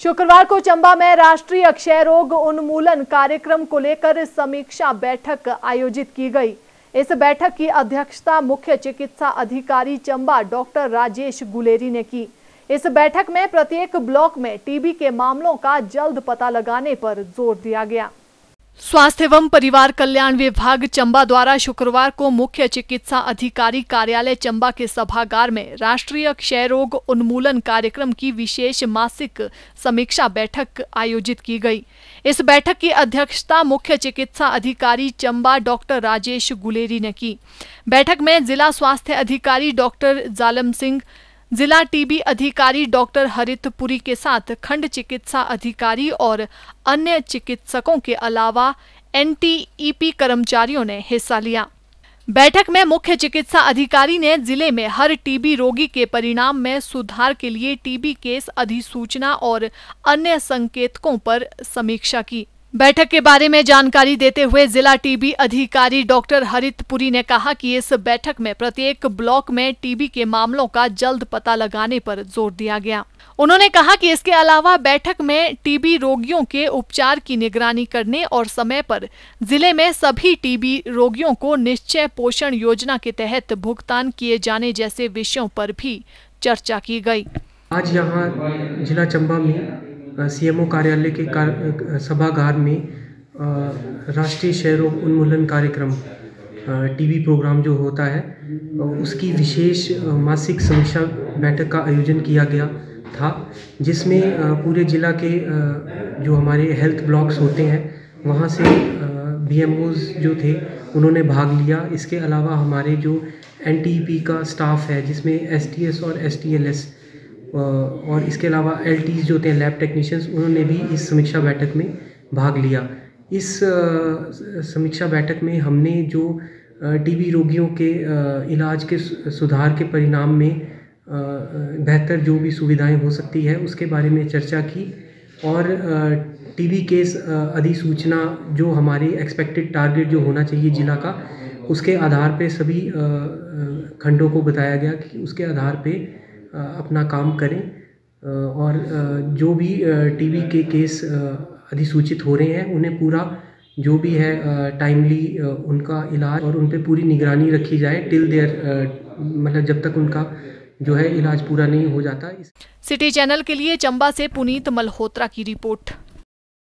शुक्रवार को चंबा में राष्ट्रीय क्षय रोग उन्मूलन कार्यक्रम को लेकर समीक्षा बैठक आयोजित की गई। इस बैठक की अध्यक्षता मुख्य चिकित्सा अधिकारी चंबा डॉक्टर राजेश गुलेरी ने की। इस बैठक में प्रत्येक ब्लॉक में टीबी के मामलों का जल्द पता लगाने पर ज़ोर दिया गया। स्वास्थ्य एवं परिवार कल्याण विभाग चंबा द्वारा शुक्रवार को मुख्य चिकित्सा अधिकारी कार्यालय चंबा के सभागार में राष्ट्रीय क्षय रोग उन्मूलन कार्यक्रम की विशेष मासिक समीक्षा बैठक आयोजित की गई। इस बैठक की अध्यक्षता मुख्य चिकित्सा अधिकारी चंबा डॉक्टर राजेश गुलेरी ने की। बैठक में जिला स्वास्थ्य अधिकारी डॉक्टर जालम सिंह जिला टीबी अधिकारी डॉक्टर हरितपुरी के साथ खंड चिकित्सा अधिकारी और अन्य चिकित्सकों के अलावा एनटीईपी कर्मचारियों ने हिस्सा लिया। बैठक में मुख्य चिकित्सा अधिकारी ने ज़िले में हर टीबी रोगी के परिणाम में सुधार के लिए टीबी केस अधिसूचना और अन्य संकेतकों पर समीक्षा की। बैठक के बारे में जानकारी देते हुए जिला टीबी अधिकारी डॉक्टर हरितपुरी ने कहा कि इस बैठक में प्रत्येक ब्लॉक में टीबी के मामलों का जल्द पता लगाने पर ज़ोर दिया गया। उन्होंने कहा कि इसके अलावा बैठक में टीबी रोगियों के उपचार की निगरानी करने और समय पर ज़िले में सभी टीबी रोगियों को निश्चय पोषण योजना के तहत भुगतान किए जाने जैसे विषयों पर भी चर्चा की गई। आज यहाँ जिला चंबा में सीएमओ कार्यालय के कार, सभागार में राष्ट्रीय क्षय रोग उन्मूलन कार्यक्रम टीवी प्रोग्राम जो होता है उसकी विशेष मासिक समीक्षा बैठक का आयोजन किया गया था जिसमें पूरे ज़िला के जो हमारे हेल्थ ब्लॉक्स होते हैं वहाँ से बी जो थे उन्होंने भाग लिया। इसके अलावा हमारे जो एन का स्टाफ है जिसमें एसटीएस और एसटीएलएस और इसके अलावा एल जो होते हैं लैब टेक्नीशियंस उन्होंने भी इस समीक्षा बैठक में भाग लिया। इस समीक्षा बैठक में हमने जो टीबी रोगियों के इलाज के सुधार के परिणाम में बेहतर जो भी सुविधाएँ हो सकती है, उसके बारे में चर्चा की और टीबी केस अधिसूचना जो हमारे एक्सपेक्टेड टारगेट जो होना चाहिए जिला का, उसके आधार पे सभी खंडों को बताया गया कि उसके आधार पे अपना काम करें और जो भी टीबी के केस अधिसूचित हो रहे हैं, उन्हें पूरा, जो भी है टाइमली उनका इलाज और उन पर पूरी निगरानी रखी जाए टिल देयर मतलब जब तक उनका जो है इलाज पूरा नहीं हो जाता। सिटी चैनल के लिए चंबा से पुनीत मल्होत्रा की रिपोर्ट।